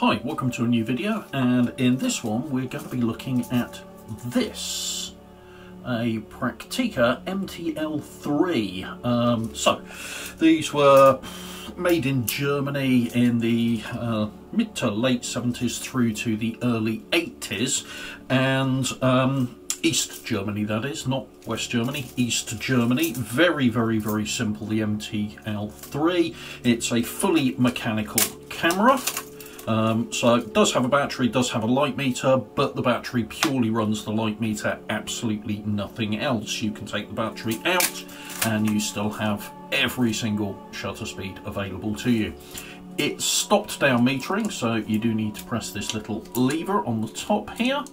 Hi, welcome to a new video and in this one we're going to be looking at this a Praktica MTL3 um, so these were made in Germany in the uh, mid to late 70s through to the early 80s and um, East Germany that is, not West Germany, East Germany. Very, very, very simple, the MTL3. It's a fully mechanical camera. Um, so it does have a battery, does have a light meter, but the battery purely runs the light meter, absolutely nothing else. You can take the battery out and you still have every single shutter speed available to you. It's stopped down metering, so you do need to press this little lever on the top here,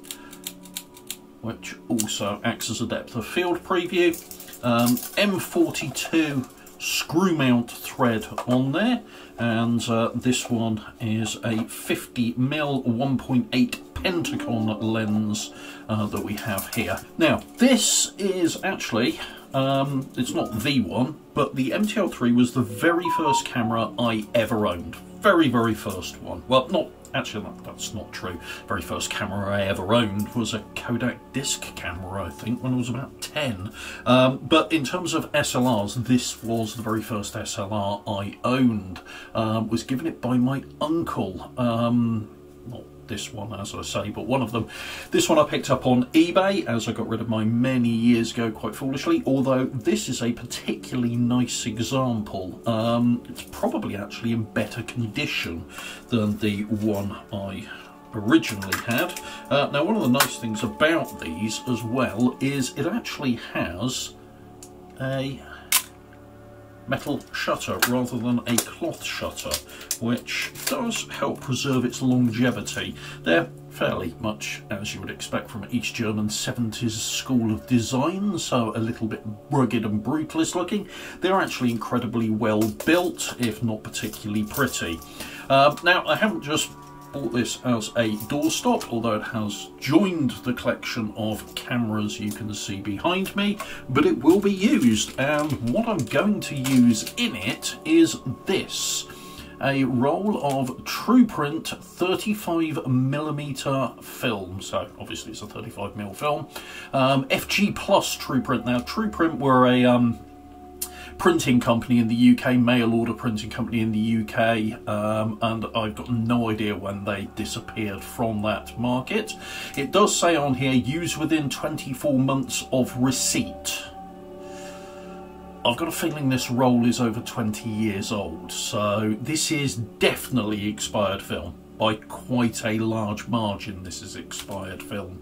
which also acts as a depth of field preview. Um, M42 screw mount thread on there and uh, this one is a 50 mm 1.8 Pentacon lens uh, that we have here. Now this is actually, um, it's not the one, but the MTL3 was the very first camera I ever owned. Very, very first one. Well, not Actually, that, that's not true. Very first camera I ever owned was a Kodak disc camera, I think, when I was about 10. Um, but in terms of SLRs, this was the very first SLR I owned. Um, was given it by my uncle. Um, this one as I say but one of them. This one I picked up on eBay as I got rid of mine many years ago quite foolishly although this is a particularly nice example. Um, it's probably actually in better condition than the one I originally had. Uh, now one of the nice things about these as well is it actually has a metal shutter rather than a cloth shutter, which does help preserve its longevity. They're fairly much as you would expect from East German 70s school of design, so a little bit rugged and brutalist looking. They're actually incredibly well built, if not particularly pretty. Uh, now, I haven't just bought this as a doorstop, although it has joined the collection of cameras you can see behind me, but it will be used. And what I'm going to use in it is this a roll of TruePrint 35mm film. So obviously it's a 35mm film. Um, FG Plus TruePrint. Now TruePrint were a um, printing company in the UK, mail order printing company in the UK, um, and I've got no idea when they disappeared from that market. It does say on here, use within 24 months of receipt. I've got a feeling this roll is over 20 years old, so this is definitely expired film by quite a large margin this is expired film.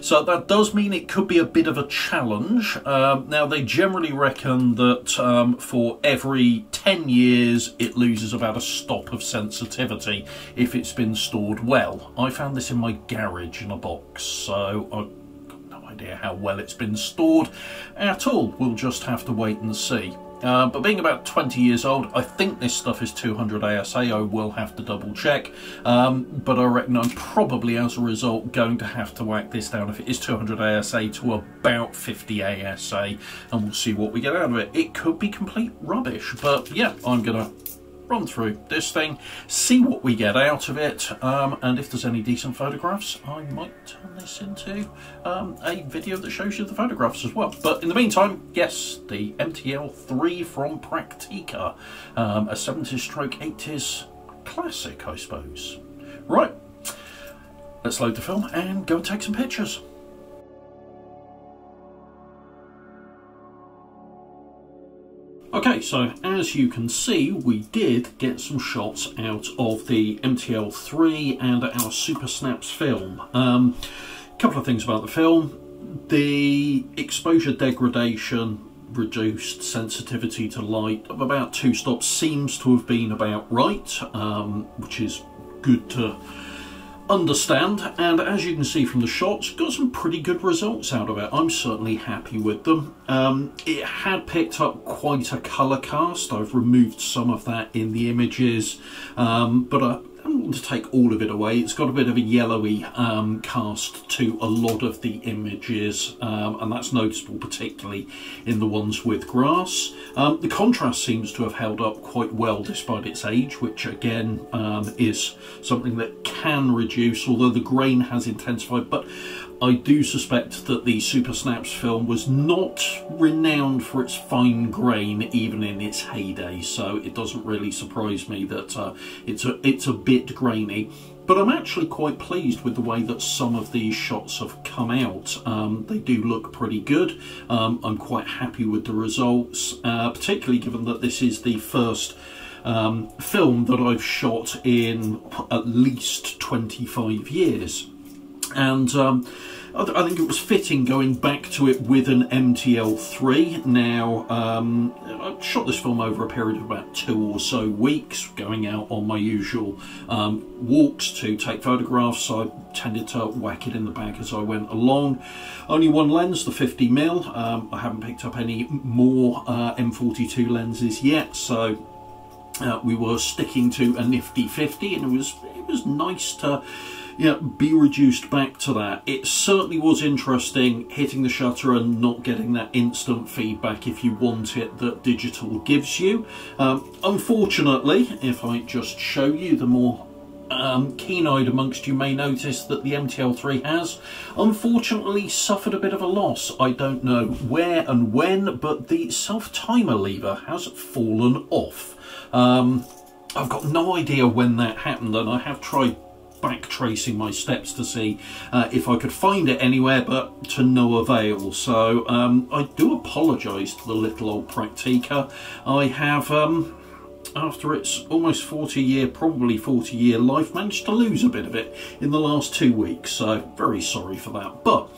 So that does mean it could be a bit of a challenge. Um, now they generally reckon that um, for every 10 years it loses about a stop of sensitivity if it's been stored well. I found this in my garage in a box so I've got no idea how well it's been stored at all. We'll just have to wait and see uh, but being about 20 years old, I think this stuff is 200 ASA. I will have to double check. Um, but I reckon I'm probably, as a result, going to have to whack this down if it is 200 ASA to about 50 ASA. And we'll see what we get out of it. It could be complete rubbish. But yeah, I'm going to run through this thing, see what we get out of it, um, and if there's any decent photographs, I might turn this into um, a video that shows you the photographs as well. But in the meantime, yes, the MTL3 from Praktica, um, a 70s stroke 80s classic, I suppose. Right, let's load the film and go and take some pictures. So as you can see, we did get some shots out of the MTL3 and our SupaSnaps film. A um, couple of things about the film. The exposure degradation reduced sensitivity to light of about two stops seems to have been about right, um, which is good to understand and as you can see from the shots got some pretty good results out of it. I'm certainly happy with them. Um, it had picked up quite a colour cast. I've removed some of that in the images um, but I to take all of it away. It's got a bit of a yellowy um, cast to a lot of the images, um, and that's noticeable particularly in the ones with grass. Um, the contrast seems to have held up quite well despite its age, which again um, is something that can reduce, although the grain has intensified. But I do suspect that the SupaSnaps film was not renowned for its fine grain even in its heyday, so it doesn't really surprise me that uh, it's a it's a bit grainy. But I'm actually quite pleased with the way that some of these shots have come out. Um, they do look pretty good. Um, I'm quite happy with the results, uh, particularly given that this is the first um, film that I've shot in at least 25 years and um, I think it was fitting going back to it with an MTL3. Now, um, I shot this film over a period of about two or so weeks, going out on my usual um, walks to take photographs. So I tended to whack it in the bag as I went along. Only one lens, the 50mm. Um, I haven't picked up any more uh, M42 lenses yet, so uh, we were sticking to a nifty 50, and it was it was nice to yeah, be reduced back to that. It certainly was interesting hitting the shutter and not getting that instant feedback if you want it that digital gives you. Um, unfortunately, if I just show you the more um, keen-eyed amongst you may notice that the MTL3 has unfortunately suffered a bit of a loss. I don't know where and when, but the self-timer lever has fallen off. Um, I've got no idea when that happened and I have tried back tracing my steps to see uh, if I could find it anywhere, but to no avail. So um, I do apologise to the little old Praktica. I have, um, after its almost 40 year, probably 40 year life, managed to lose a bit of it in the last two weeks. So very sorry for that. But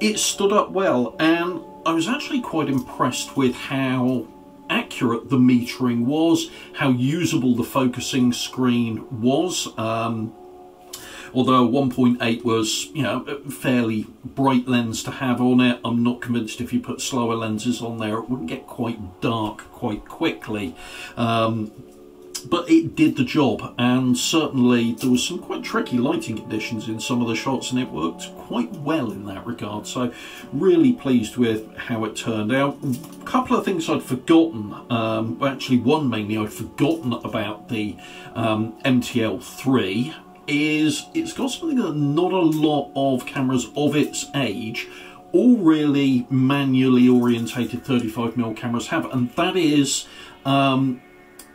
it stood up well, and I was actually quite impressed with how accurate the metering was, how usable the focusing screen was. Um, although 1.8 was you know a fairly bright lens to have on it I'm not convinced if you put slower lenses on there it wouldn't get quite dark quite quickly. Um, but it did the job and certainly there was some quite tricky lighting conditions in some of the shots and it worked quite well in that regard. So really pleased with how it turned out. A couple of things I'd forgotten um, actually one mainly I'd forgotten about the um, MTL3 is it's got something that not a lot of cameras of its age. All really manually orientated 35mm cameras have and that is um,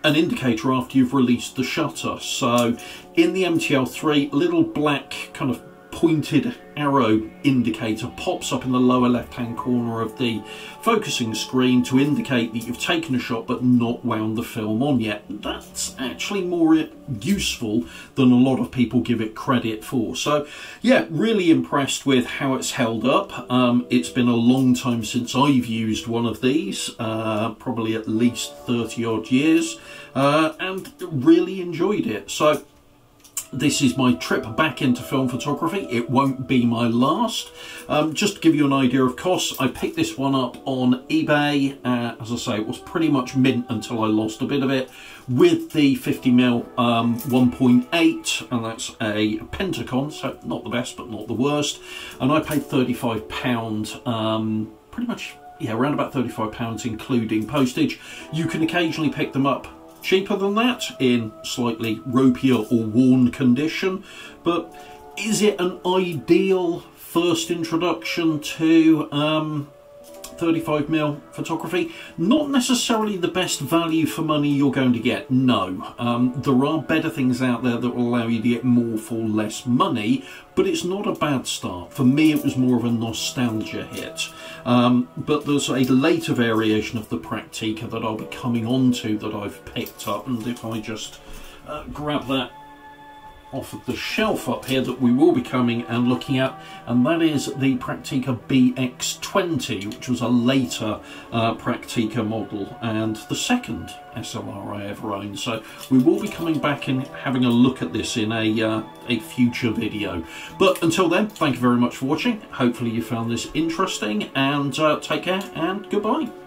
an indicator after you've released the shutter. So in the MTL3 little black kind of pointed arrow indicator pops up in the lower left hand corner of the focusing screen to indicate that you've taken a shot but not wound the film on yet. That's actually more useful than a lot of people give it credit for. So yeah, really impressed with how it's held up. Um, it's been a long time since I've used one of these, uh, probably at least 30 odd years, uh, and really enjoyed it. So this is my trip back into film photography. It won't be my last. Um, just to give you an idea of costs, I picked this one up on eBay. Uh, as I say, it was pretty much mint until I lost a bit of it. With the 50mm um, 1.8, and that's a Pentacon, so not the best, but not the worst. And I paid £35, um, pretty much, yeah, around about £35 including postage. You can occasionally pick them up cheaper than that in slightly ropier or worn condition, but is it an ideal first introduction to um, 35mm photography. Not necessarily the best value for money you're going to get, no. Um, there are better things out there that will allow you to get more for less money, but it's not a bad start. For me, it was more of a nostalgia hit. Um, but there's a later variation of the Praktica that I'll be coming on to that I've picked up, and if I just uh, grab that off of the shelf up here that we will be coming and looking at and that is the Praktica BX20 which was a later uh, Praktica model and the second SLR I ever owned. So we will be coming back and having a look at this in a, uh, a future video. But until then thank you very much for watching. Hopefully you found this interesting and uh, take care and goodbye